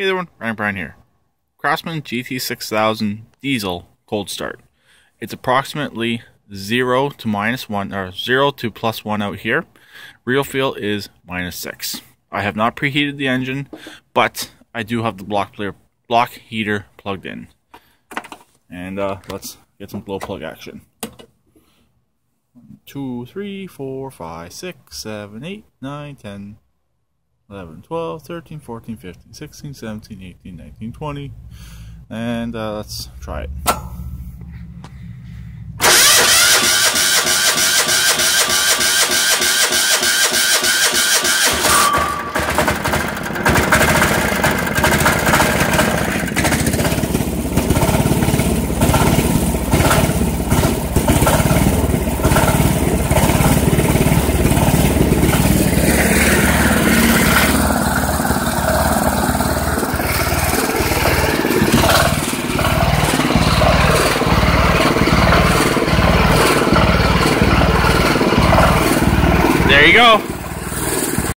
Hey everyone. Ryan Bryan here. Craftsman GT6000 diesel cold start. It's approximately 0 to minus 1, or 0 to plus 1 out here. Real feel is minus 6. I have not preheated the engine, but I do have the block, player, block heater plugged in. And uh, let's get some glow plug action. 1, 2, 3, 4, 5, 6, 7, 8, 9, 10, 11, 12, 13, 14, 15, 16, 17, 18, 19, 20. And uh, let's try it. There you go.